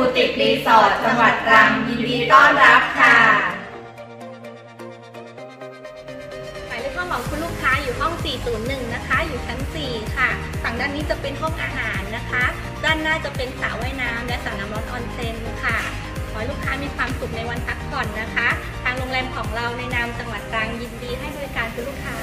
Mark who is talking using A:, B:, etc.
A: บูติกรีสอร์ทจังหวัดตรังยินดีต้อนรับค่ะ
B: หมายเลขห้องของคุณลูกค้าอยู่ห้อง 401 นะคะ อยู่ชั้น 4 ค่ะ ฝั่งด้านนี้จะเป็นห้องอาหารนะคะ ด้านหน้าจะเป็นสระว่ายน้ำและสระน้ำร้อนออนเซ็นค่ะ ขอให้ลูกค้ามีความสุขในวันพักผ่อนนะคะ ทางโรงแรมของเราในนามจังหวัดตรังยินดีให้บริการคุณลูกค้า